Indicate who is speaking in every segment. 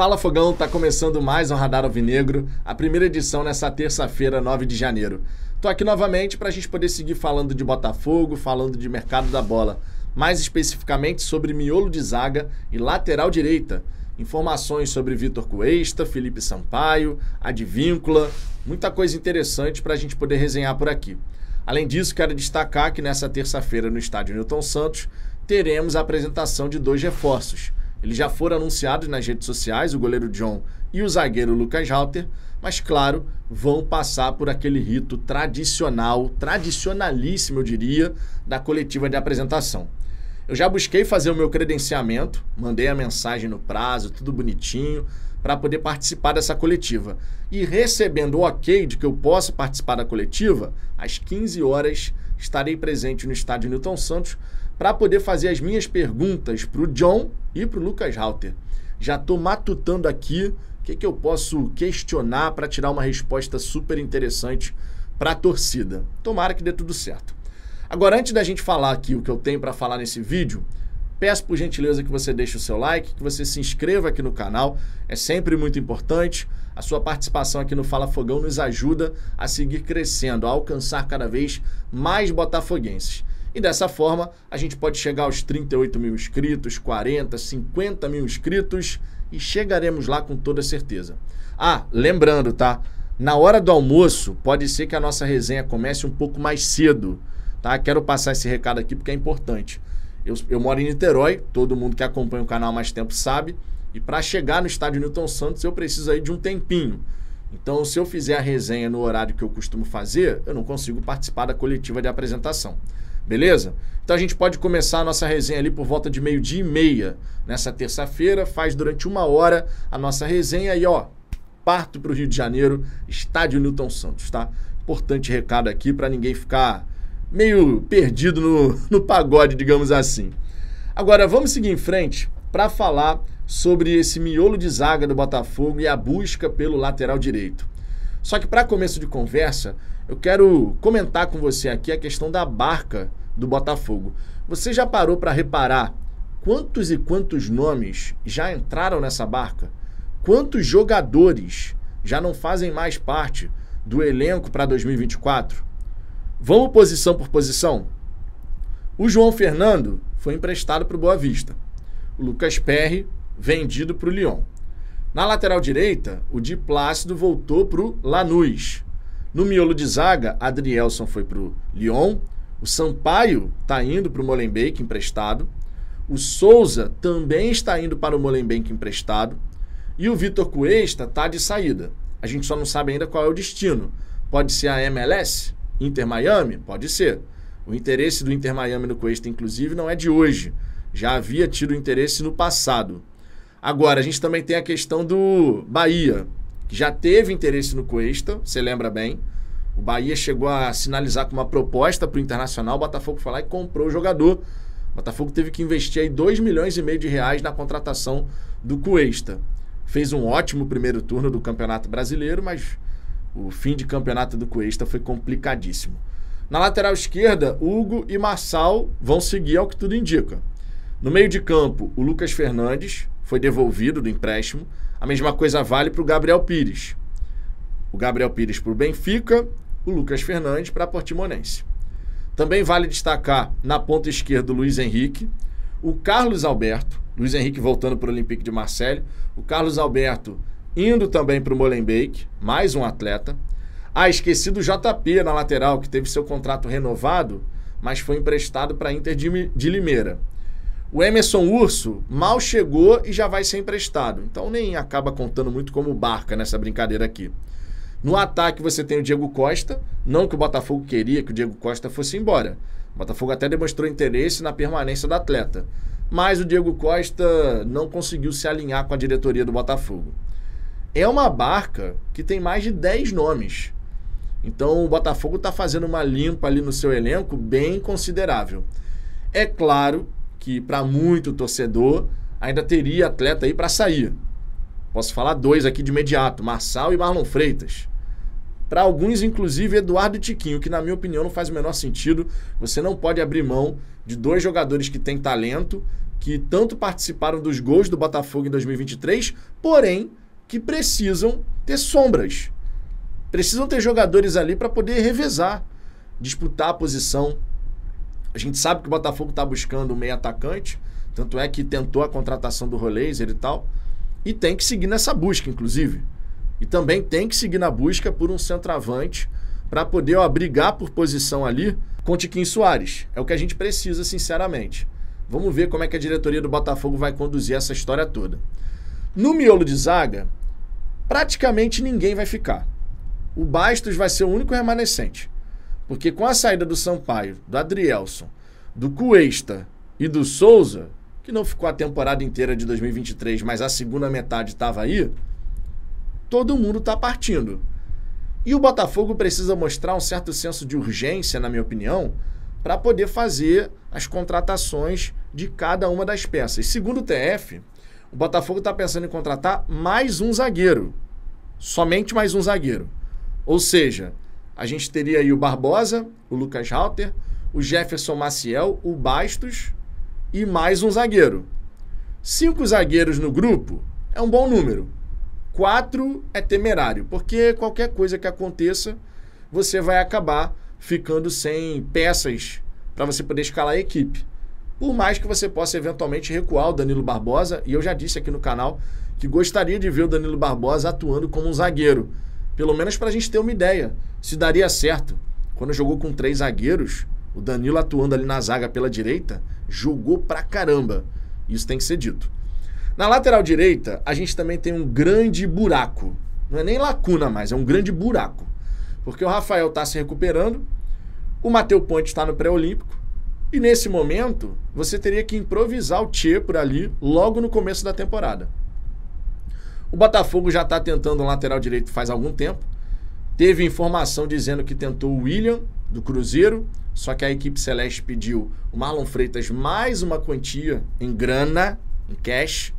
Speaker 1: Fala Fogão, tá começando mais um Radar Alvinegro, a primeira edição nessa terça-feira, 9 de janeiro. Tô aqui novamente para a gente poder seguir falando de Botafogo, falando de mercado da bola, mais especificamente sobre miolo de zaga e lateral direita. Informações sobre Vitor Cuesta, Felipe Sampaio, Advíncula, muita coisa interessante para a gente poder resenhar por aqui. Além disso, quero destacar que nessa terça-feira no estádio Newton Santos teremos a apresentação de dois reforços. Eles já foram anunciados nas redes sociais, o goleiro John e o zagueiro Lucas Halter, mas claro, vão passar por aquele rito tradicional, tradicionalíssimo, eu diria, da coletiva de apresentação. Eu já busquei fazer o meu credenciamento, mandei a mensagem no prazo, tudo bonitinho, para poder participar dessa coletiva. E recebendo o ok de que eu possa participar da coletiva, às 15 horas estarei presente no estádio Newton Santos para poder fazer as minhas perguntas para o John e para o Lucas Halter. Já estou matutando aqui o que, que eu posso questionar para tirar uma resposta super interessante para a torcida. Tomara que dê tudo certo. Agora, antes da gente falar aqui o que eu tenho para falar nesse vídeo, peço por gentileza que você deixe o seu like, que você se inscreva aqui no canal, é sempre muito importante. A sua participação aqui no Fala Fogão nos ajuda a seguir crescendo, a alcançar cada vez mais botafoguenses. E dessa forma, a gente pode chegar aos 38 mil inscritos, 40, 50 mil inscritos e chegaremos lá com toda certeza. Ah, lembrando, tá? Na hora do almoço, pode ser que a nossa resenha comece um pouco mais cedo, tá? Quero passar esse recado aqui porque é importante. Eu, eu moro em Niterói, todo mundo que acompanha o canal há mais tempo sabe, e para chegar no estádio Newton Santos eu preciso aí de um tempinho. Então, se eu fizer a resenha no horário que eu costumo fazer, eu não consigo participar da coletiva de apresentação. Beleza? Então a gente pode começar a nossa resenha ali por volta de meio-dia e meia nessa terça-feira, faz durante uma hora a nossa resenha e ó, parto para o Rio de Janeiro, estádio Newton Santos, tá? Importante recado aqui para ninguém ficar meio perdido no, no pagode, digamos assim. Agora vamos seguir em frente para falar sobre esse miolo de zaga do Botafogo e a busca pelo lateral direito. Só que para começo de conversa, eu quero comentar com você aqui a questão da barca do Botafogo. Você já parou para reparar quantos e quantos nomes já entraram nessa barca? Quantos jogadores já não fazem mais parte do elenco para 2024? Vamos posição por posição? O João Fernando foi emprestado para o Boa Vista. O Lucas Perry vendido para o Lyon. Na lateral direita, o Di Plácido voltou para o Lanús. No miolo de zaga, Adrielson foi para o Lyon, o Sampaio está indo para o Molenbeek emprestado. O Souza também está indo para o Molenbeek emprestado. E o Vitor Cuesta está de saída. A gente só não sabe ainda qual é o destino. Pode ser a MLS? Inter Miami? Pode ser. O interesse do Inter Miami no Cuesta, inclusive, não é de hoje. Já havia tido interesse no passado. Agora, a gente também tem a questão do Bahia, que já teve interesse no Cuesta, você lembra bem. O Bahia chegou a sinalizar com uma proposta para o Internacional, o Botafogo foi lá e comprou o jogador. O Botafogo teve que investir aí 2 milhões e meio de reais na contratação do Cuesta. Fez um ótimo primeiro turno do Campeonato Brasileiro, mas o fim de campeonato do Cuesta foi complicadíssimo. Na lateral esquerda, Hugo e Marçal vão seguir ao que tudo indica. No meio de campo, o Lucas Fernandes foi devolvido do empréstimo. A mesma coisa vale para o Gabriel Pires. O Gabriel Pires para o Benfica o Lucas Fernandes para a Portimonense. Também vale destacar na ponta esquerda o Luiz Henrique, o Carlos Alberto, Luiz Henrique voltando para o Olympique de Marseille, o Carlos Alberto indo também para o Molenbeek, mais um atleta. Ah, esqueci do JP na lateral, que teve seu contrato renovado, mas foi emprestado para a Inter de Limeira. O Emerson Urso mal chegou e já vai ser emprestado, então nem acaba contando muito como barca nessa brincadeira aqui. No ataque você tem o Diego Costa, não que o Botafogo queria que o Diego Costa fosse embora. O Botafogo até demonstrou interesse na permanência do atleta, mas o Diego Costa não conseguiu se alinhar com a diretoria do Botafogo. É uma barca que tem mais de 10 nomes. Então o Botafogo está fazendo uma limpa ali no seu elenco bem considerável. É claro que para muito torcedor ainda teria atleta aí para sair. Posso falar dois aqui de imediato: Marçal e Marlon Freitas. Para alguns, inclusive, Eduardo e Tiquinho, que na minha opinião não faz o menor sentido. Você não pode abrir mão de dois jogadores que têm talento que tanto participaram dos gols do Botafogo em 2023, porém que precisam ter sombras. Precisam ter jogadores ali para poder revezar, disputar a posição. A gente sabe que o Botafogo está buscando um meio atacante, tanto é que tentou a contratação do Roleiser e tal, e tem que seguir nessa busca, inclusive. E também tem que seguir na busca por um centroavante para poder ó, brigar por posição ali com Tiquinho Soares. É o que a gente precisa, sinceramente. Vamos ver como é que a diretoria do Botafogo vai conduzir essa história toda. No miolo de zaga, praticamente ninguém vai ficar. O Bastos vai ser o único remanescente. Porque com a saída do Sampaio, do Adrielson, do Cuesta e do Souza, que não ficou a temporada inteira de 2023, mas a segunda metade estava aí, todo mundo está partindo. E o Botafogo precisa mostrar um certo senso de urgência, na minha opinião, para poder fazer as contratações de cada uma das peças. Segundo o TF, o Botafogo está pensando em contratar mais um zagueiro. Somente mais um zagueiro. Ou seja, a gente teria aí o Barbosa, o Lucas Halter, o Jefferson Maciel, o Bastos e mais um zagueiro. Cinco zagueiros no grupo é um bom número. Quatro é temerário, porque qualquer coisa que aconteça, você vai acabar ficando sem peças para você poder escalar a equipe. Por mais que você possa eventualmente recuar o Danilo Barbosa, e eu já disse aqui no canal que gostaria de ver o Danilo Barbosa atuando como um zagueiro. Pelo menos para a gente ter uma ideia se daria certo. Quando jogou com três zagueiros, o Danilo atuando ali na zaga pela direita, jogou pra caramba. Isso tem que ser dito. Na lateral direita, a gente também tem um grande buraco. Não é nem lacuna mais, é um grande buraco. Porque o Rafael está se recuperando, o Matheus Ponte está no pré-olímpico, e nesse momento, você teria que improvisar o Tchê por ali logo no começo da temporada. O Botafogo já está tentando um lateral direito faz algum tempo. Teve informação dizendo que tentou o William, do Cruzeiro, só que a equipe celeste pediu o Marlon Freitas mais uma quantia em grana, em cash,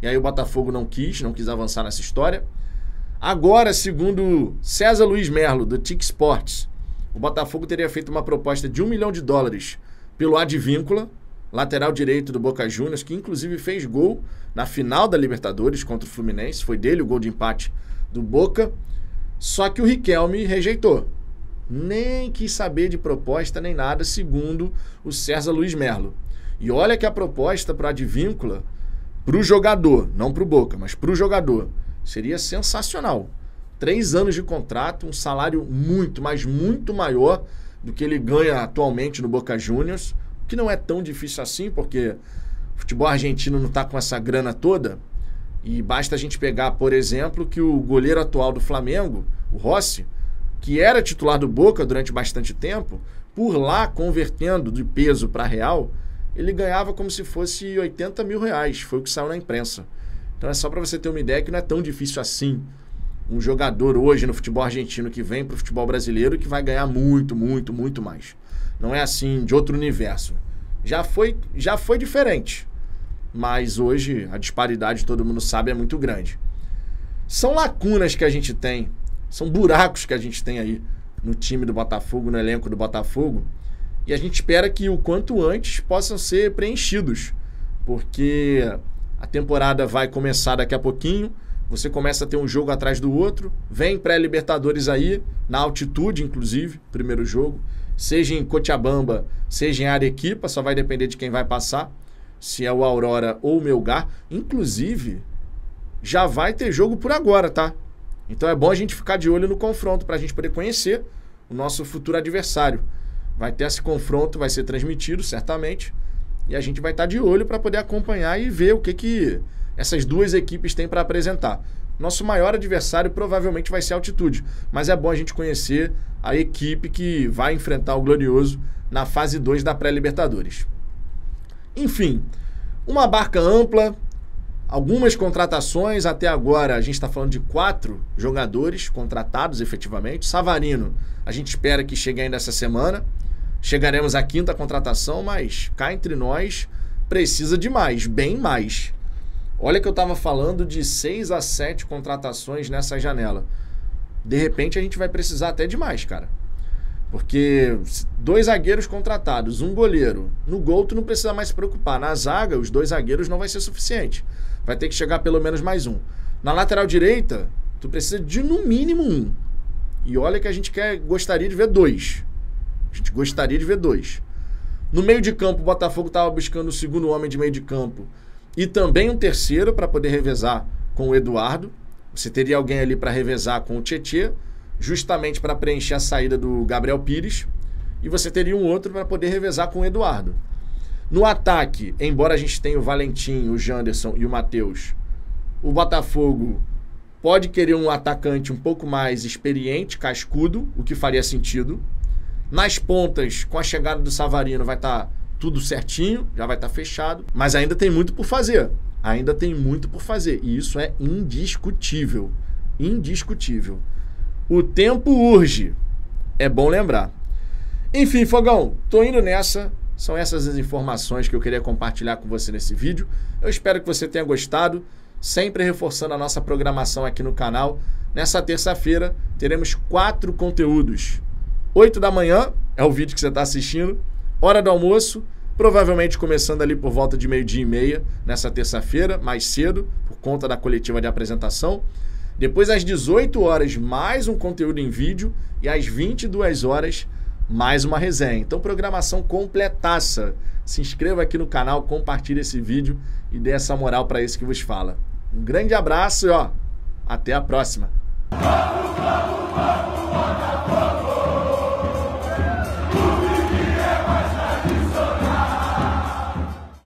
Speaker 1: e aí o Botafogo não quis, não quis avançar nessa história. Agora, segundo César Luiz Merlo, do TIC Sports, o Botafogo teria feito uma proposta de um milhão de dólares pelo Advíncula, lateral direito do Boca Juniors, que inclusive fez gol na final da Libertadores contra o Fluminense. Foi dele o gol de empate do Boca. Só que o Riquelme rejeitou. Nem quis saber de proposta nem nada, segundo o César Luiz Merlo. E olha que a proposta para Advíncula para o jogador, não para o Boca, mas para o jogador, seria sensacional. Três anos de contrato, um salário muito, mas muito maior do que ele ganha atualmente no Boca Juniors, que não é tão difícil assim, porque o futebol argentino não está com essa grana toda. E basta a gente pegar, por exemplo, que o goleiro atual do Flamengo, o Rossi, que era titular do Boca durante bastante tempo, por lá convertendo de peso para real, ele ganhava como se fosse 80 mil reais. Foi o que saiu na imprensa. Então é só para você ter uma ideia que não é tão difícil assim. Um jogador hoje no futebol argentino que vem para o futebol brasileiro que vai ganhar muito, muito, muito mais. Não é assim de outro universo. Já foi, já foi diferente. Mas hoje a disparidade, todo mundo sabe, é muito grande. São lacunas que a gente tem, são buracos que a gente tem aí no time do Botafogo, no elenco do Botafogo, e a gente espera que o quanto antes possam ser preenchidos, porque a temporada vai começar daqui a pouquinho. Você começa a ter um jogo atrás do outro. Vem pré-Libertadores aí, na altitude, inclusive, primeiro jogo. Seja em Cochabamba, seja em Arequipa, só vai depender de quem vai passar. Se é o Aurora ou o Melgar. Inclusive, já vai ter jogo por agora, tá? Então é bom a gente ficar de olho no confronto para a gente poder conhecer o nosso futuro adversário. Vai ter esse confronto, vai ser transmitido, certamente. E a gente vai estar de olho para poder acompanhar e ver o que, que essas duas equipes têm para apresentar. Nosso maior adversário provavelmente vai ser a altitude, mas é bom a gente conhecer a equipe que vai enfrentar o Glorioso na fase 2 da pré-Libertadores. Enfim, uma barca ampla, algumas contratações. Até agora a gente está falando de quatro jogadores contratados efetivamente. Savarino, a gente espera que chegue ainda essa semana. Chegaremos à quinta contratação, mas cá entre nós precisa de mais, bem mais. Olha que eu estava falando de seis a sete contratações nessa janela. De repente a gente vai precisar até de mais, cara. Porque dois zagueiros contratados, um goleiro. No gol, tu não precisa mais se preocupar. Na zaga, os dois zagueiros não vai ser suficiente. Vai ter que chegar pelo menos mais um. Na lateral direita, tu precisa de no mínimo um. E olha que a gente quer, gostaria de ver dois. A gente gostaria de ver dois. No meio de campo, o Botafogo estava buscando o segundo homem de meio de campo e também um terceiro para poder revezar com o Eduardo. Você teria alguém ali para revezar com o Tietê, justamente para preencher a saída do Gabriel Pires. E você teria um outro para poder revezar com o Eduardo. No ataque, embora a gente tenha o Valentim, o Janderson e o Matheus, o Botafogo pode querer um atacante um pouco mais experiente, cascudo, o que faria sentido. Nas pontas, com a chegada do Savarino, vai estar tá tudo certinho, já vai estar tá fechado, mas ainda tem muito por fazer. Ainda tem muito por fazer. E isso é indiscutível. Indiscutível. O tempo urge. É bom lembrar. Enfim, Fogão, tô indo nessa. São essas as informações que eu queria compartilhar com você nesse vídeo. Eu espero que você tenha gostado. Sempre reforçando a nossa programação aqui no canal. Nessa terça-feira teremos quatro conteúdos. 8 da manhã é o vídeo que você está assistindo. Hora do almoço, provavelmente começando ali por volta de meio-dia e meia, nessa terça-feira, mais cedo, por conta da coletiva de apresentação. Depois, às 18 horas, mais um conteúdo em vídeo. E às 22 horas, mais uma resenha. Então, programação completaça. Se inscreva aqui no canal, compartilhe esse vídeo e dê essa moral para esse que vos fala. Um grande abraço e ó, até a próxima.